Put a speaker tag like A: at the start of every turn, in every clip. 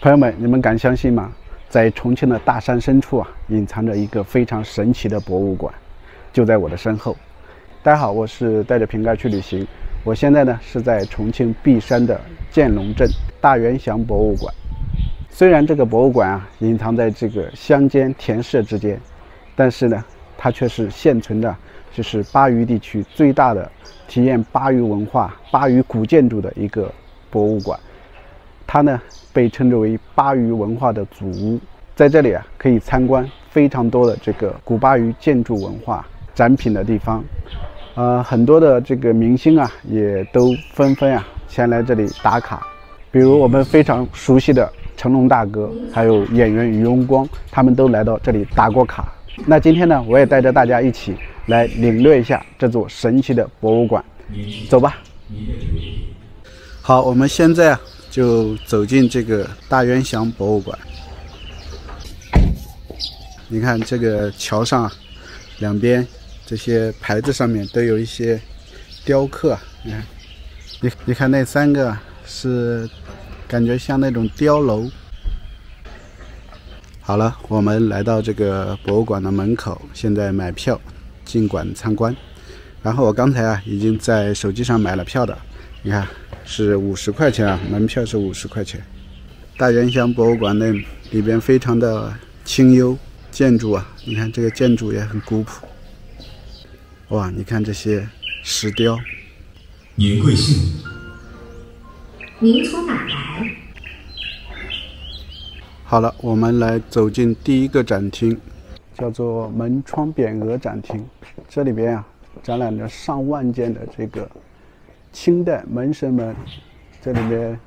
A: 朋友们，你们敢相信吗？在重庆的大山深处啊，隐藏着一个非常神奇的博物馆，就在我的身后。大家好，我是带着瓶盖去旅行。我现在呢是在重庆璧山的建龙镇大元祥博物馆。虽然这个博物馆啊隐藏在这个乡间田舍之间，但是呢，它却是现存的，就是巴渝地区最大的体验巴渝文化、巴渝古建筑的一个博物馆。它呢被称之为巴渝文化的祖屋，在这里啊可以参观非常多的这个古巴渝建筑文化展品的地方，呃，很多的这个明星啊也都纷纷啊前来这里打卡，比如我们非常熟悉的成龙大哥，还有演员于荣光，他们都来到这里打过卡。那今天呢，我也带着大家一起来领略一下这座神奇的博物馆，走吧。好，我们现在啊。就走进这个大元祥博物馆。你看这个桥上，两边这些牌子上面都有一些雕刻。你看，你你看那三个是感觉像那种碉楼。好了，我们来到这个博物馆的门口，现在买票进馆参观。然后我刚才啊已经在手机上买了票的，你看。是五十块钱啊，门票是五十块钱。大元乡博物馆内里边非常的清幽，建筑啊，你看这个建筑也很古朴。哇，你看这些石雕。
B: 您贵姓？
C: 您从哪来？
A: 好了，我们来走进第一个展厅，叫做门窗匾额展厅。这里边啊，展览着上万件的这个。清代门神门，这里面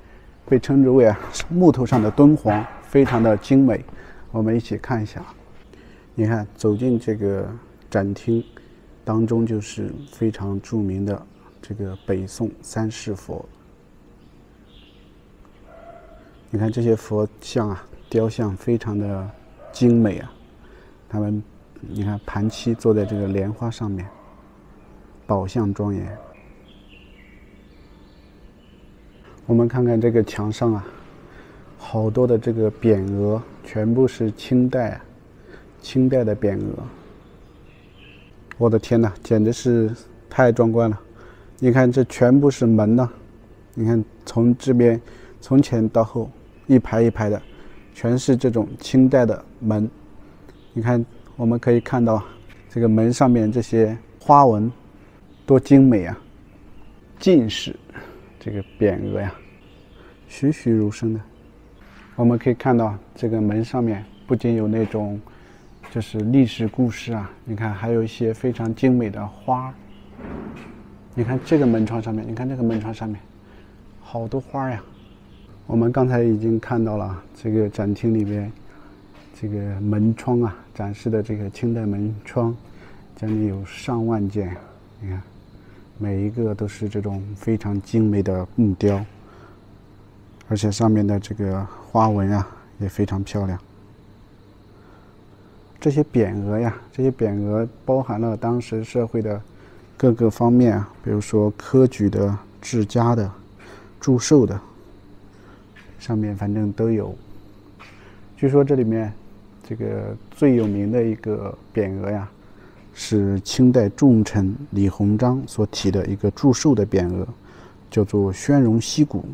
A: 被称之为啊 木头上的敦煌，非常的精美。我们一起看一下。你看，走进这个展厅当中，就是非常著名的这个北宋三世佛。你看这些佛像啊，雕像非常的精美啊。他们，你看盘膝坐在这个莲花上面，宝相庄严。我们看看这个墙上啊，好多的这个匾额，全部是清代，清代的匾额。我的天哪，简直是太壮观了！你看，这全部是门呐，你看从这边从前到后一排一排的，全是这种清代的门。你看，我们可以看到这个门上面这些花纹多精美啊！进士。这个匾额呀，栩栩如生的。我们可以看到，这个门上面不仅有那种就是历史故事啊，你看还有一些非常精美的花。你看这个门窗上面，你看这个门窗上面好多花呀。我们刚才已经看到了这个展厅里边这个门窗啊，展示的这个清代门窗，将近有上万件。你看。每一个都是这种非常精美的木雕，而且上面的这个花纹啊也非常漂亮。这些匾额呀，这些匾额包含了当时社会的各个方面啊，比如说科举的、治家的、祝寿的，上面反正都有。据说这里面这个最有名的一个匾额呀。是清代重臣李鸿章所题的一个祝寿的匾额，叫做“宣荣溪谷”，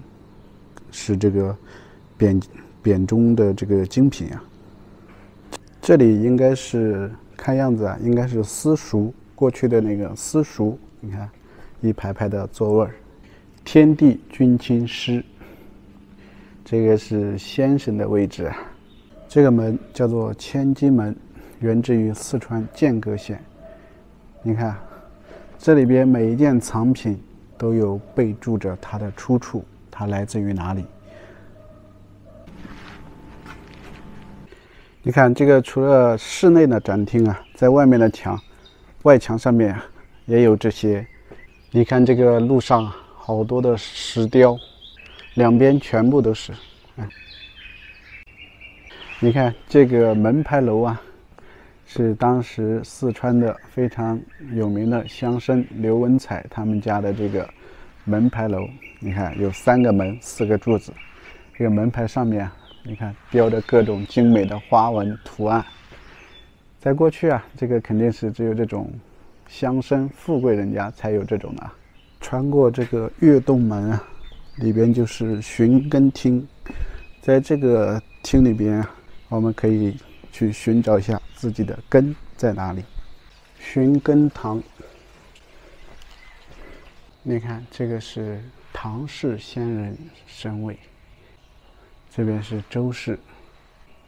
A: 是这个匾匾中的这个精品啊。这里应该是看样子啊，应该是私塾过去的那个私塾。你看，一排排的座位儿，天地君亲师，这个是先生的位置啊。这个门叫做千金门，源自于四川剑阁县。你看，这里边每一件藏品都有备注着它的出处，它来自于哪里。你看这个，除了室内的展厅啊，在外面的墙，外墙上面也有这些。你看这个路上好多的石雕，两边全部都是。你看这个门牌楼啊。是当时四川的非常有名的乡绅刘文彩他们家的这个门牌楼，你看有三个门，四个柱子，这个门牌上面你看雕着各种精美的花纹图案。在过去啊，这个肯定是只有这种乡绅富贵人家才有这种的。穿过这个月洞门啊，里边就是寻根厅，在这个厅里边啊，我们可以去寻找一下自己的根在哪里。寻根堂，你看这个是唐氏仙人神位，这边是周氏。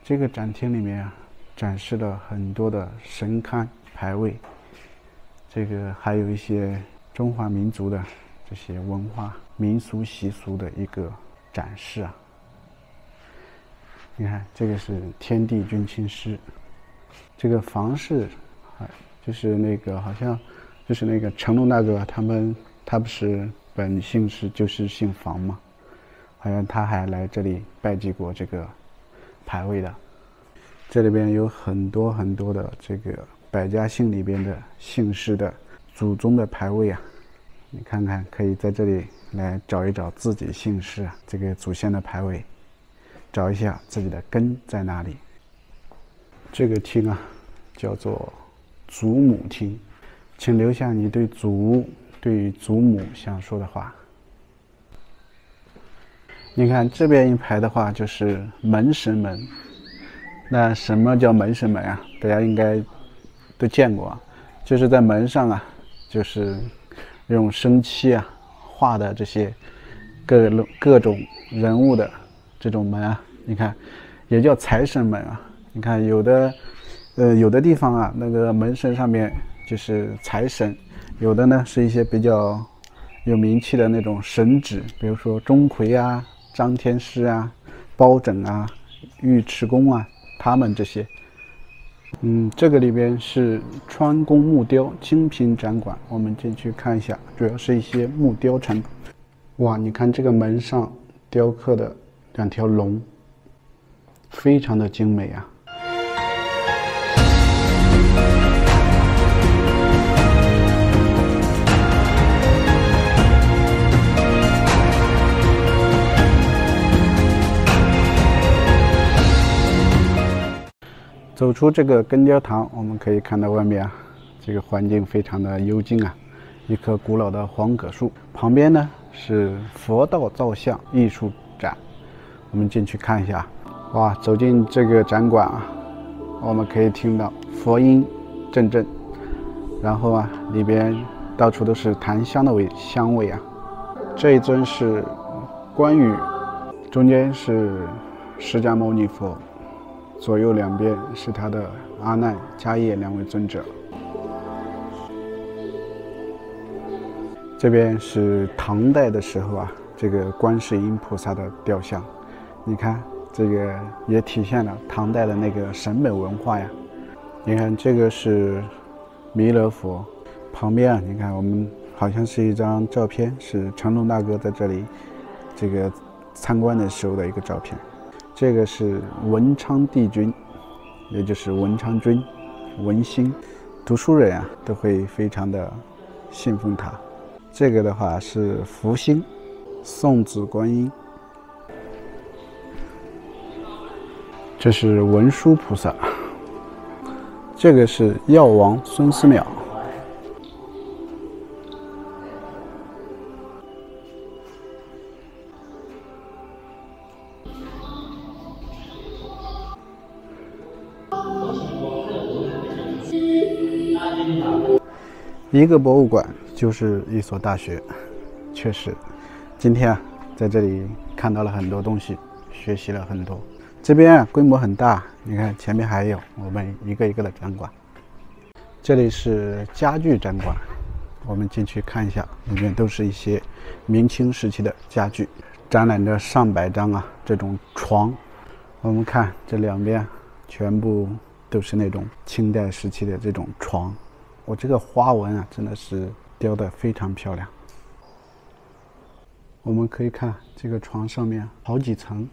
A: 这个展厅里面啊，展示了很多的神龛牌位，这个还有一些中华民族的这些文化民俗习俗的一个展示啊。你看，这个是天地君亲师，这个房氏，啊，就是那个好像，就是那个成龙大哥他们，他不是本姓是就是姓房嘛，好像他还来这里拜祭过这个牌位的。这里边有很多很多的这个百家姓里边的姓氏的祖宗的牌位啊，你看看，可以在这里来找一找自己姓氏啊这个祖先的牌位。找一下自己的根在哪里。这个厅啊，叫做祖母厅，请留下你对祖、对祖母想说的话。你看这边一排的话，就是门神门。那什么叫门神门啊？大家应该都见过，就是在门上啊，就是用生漆啊画的这些各各种人物的。这种门啊，你看，也叫财神门啊。你看有的，呃，有的地方啊，那个门神上面就是财神；有的呢是一些比较有名气的那种神祇，比如说钟馗啊、张天师啊、包拯啊、尉迟恭啊，他们这些。嗯，这个里边是川宫木雕精品展馆，我们进去看一下，主要是一些木雕产品。哇，你看这个门上雕刻的。两条龙，非常的精美啊！走出这个根雕堂，我们可以看到外面啊，这个环境非常的幽静啊，一棵古老的黄葛树，旁边呢是佛道造像艺术展。我们进去看一下，哇！走进这个展馆啊，我们可以听到佛音阵阵，然后啊，里边到处都是檀香的味香味啊。这一尊是关羽，中间是释迦牟尼佛，左右两边是他的阿难、迦叶两位尊者。这边是唐代的时候啊，这个观世音菩萨的雕像。你看，这个也体现了唐代的那个审美文化呀。你看，这个是弥勒佛，旁边啊，你看我们好像是一张照片，是成龙大哥在这里这个参观的时候的一个照片。这个是文昌帝君，也就是文昌君，文心，读书人啊都会非常的信奉他。这个的话是福星，送子观音。这是文殊菩萨，这个是药王孙思邈。一个博物馆就是一所大学，确实，今天啊，在这里看到了很多东西，学习了很多。这边啊规模很大，你看前面还有我们一个一个的展馆。这里是家具展馆，我们进去看一下，里面都是一些明清时期的家具，展览着上百张啊这种床。我们看这两边，全部都是那种清代时期的这种床。我这个花纹啊真的是雕得非常漂亮。我们可以看这个床上面好几层。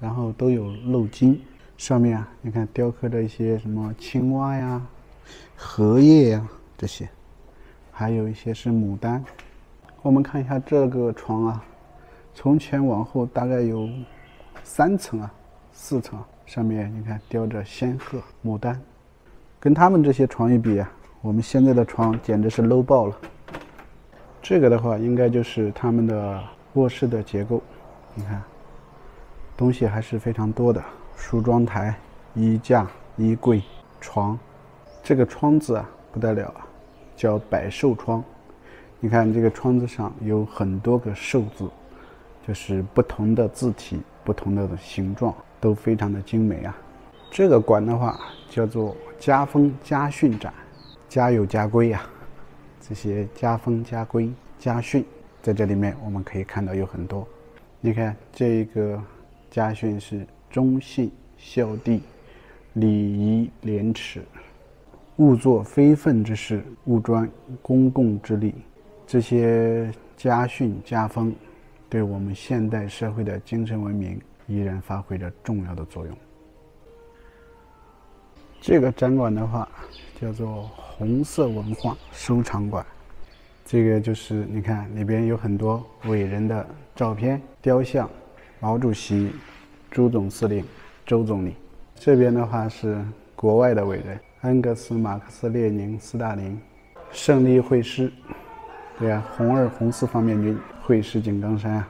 A: 然后都有镂金，上面啊，你看雕刻着一些什么青蛙呀、荷叶呀这些，还有一些是牡丹。我们看一下这个床啊，从前往后大概有三层啊，四层，上面你看雕着仙鹤、牡丹，跟他们这些床一比啊，我们现在的床简直是 low 爆了。这个的话，应该就是他们的卧室的结构，你看，东西还是非常多的，梳妆台、衣架、衣柜、床，这个窗子啊不得了啊，叫百寿窗。你看这个窗子上有很多个寿字，就是不同的字体、不同的形状，都非常的精美啊。这个馆的话叫做家风家训展，家有家规呀，这些家风家规家训在这里面我们可以看到有很多。你看这个家训是忠信孝悌、礼仪廉耻，勿作非分之事，勿专公共之利。这些家训家风，对我们现代社会的精神文明依然发挥着重要的作用。这个展馆的话，叫做红色文化收藏馆。这个就是你看里边有很多伟人的照片、雕像，毛主席、朱总司令、周总理。这边的话是国外的伟人，恩格斯、马克思、列宁、斯大林，胜利会师。对呀，红二红四方面军会师井冈山啊，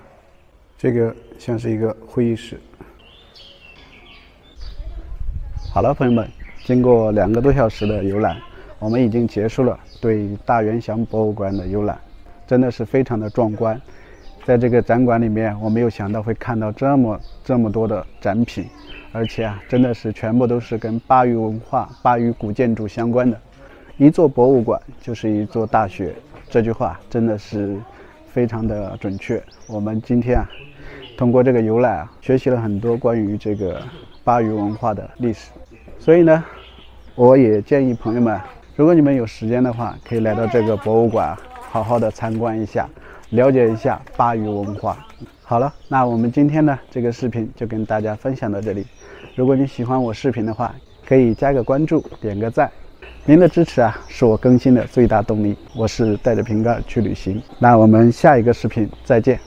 A: 这个像是一个会议室。好了，朋友们，经过两个多小时的游览，我们已经结束了对大元祥博物馆的游览，真的是非常的壮观。在这个展馆里面，我没有想到会看到这么这么多的展品，而且啊，真的是全部都是跟巴渝文化、巴渝古建筑相关的。一座博物馆就是一座大学。这句话真的是非常的准确。我们今天啊，通过这个游览啊，学习了很多关于这个巴渝文化的历史。所以呢，我也建议朋友们，如果你们有时间的话，可以来到这个博物馆，好好的参观一下，了解一下巴渝文化。好了，那我们今天呢，这个视频就跟大家分享到这里。如果你喜欢我视频的话，可以加个关注，点个赞。您的支持啊，是我更新的最大动力。我是带着瓶盖去旅行，那我们下一个视频再见。